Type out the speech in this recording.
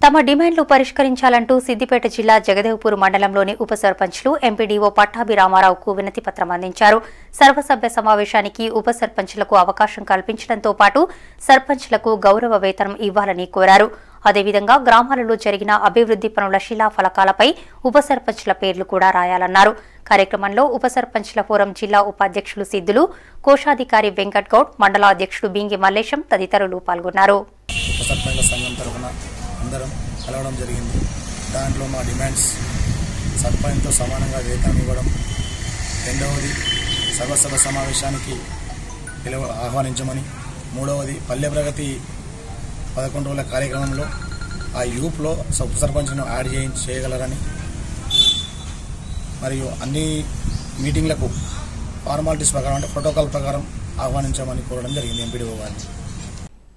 తమ డిమాండ్లు పరిష్కరించాలంటూ సిద్దిపేట జిల్లా జగదేవ్పూర్ మండలంలోని ఉప సర్పంచ్లు ఎంపీడీఓ పట్టాభి రామారావుకు వినతి పత్రం అందించారు. సర్వసభ్య సమావేశానికి ఉప సర్పంచ్లకు అవకాశం కల్పించడంతో పాటు సర్పంచ్లకు గౌరవ వేతనం ఇవ్వాలని కోరారు. అదేవిధంగా గ్రామాలలో జరిగిన అభివృద్ది పనుల శిలాఫలకాలపై ఉప సర్పంచ్ల పేర్లు కూడా రాయాలన్నారు. కార్యక్రమంలో ఉప సర్పంచ్ల ఫోరం జిల్లా ఉపాధ్యక్షులు సిద్దులు కోశాధికారి వెంకట్ గౌడ్ మండలాధ్యక్షుడు బింగి మల్లేశం తదితరులు పాల్గొన్నారు. అందరం కలవడం జరిగింది. దాంట్లో మా డిమాండ్స్ సర్పంచ్తో సమానంగా వేతనం ఇవ్వడం రెండవది సర్వసభ సమావేశానికి పిలవ ఆహ్వానించమని మూడవది పల్లె ప్రగతి పదకొండు రోజుల కార్యక్రమంలో ఆ యూప్లో సబ్ సర్పంచ్ను యాడ్ చేయి చేయగలరని మరియు అన్ని మీటింగ్లకు ఫార్మాలిటీస్ ప్రకారం అంటే ప్రోటోకాల్ ప్రకారం ఆహ్వానించమని కోరడం జరిగింది ఎంపీడీఓ గారిని.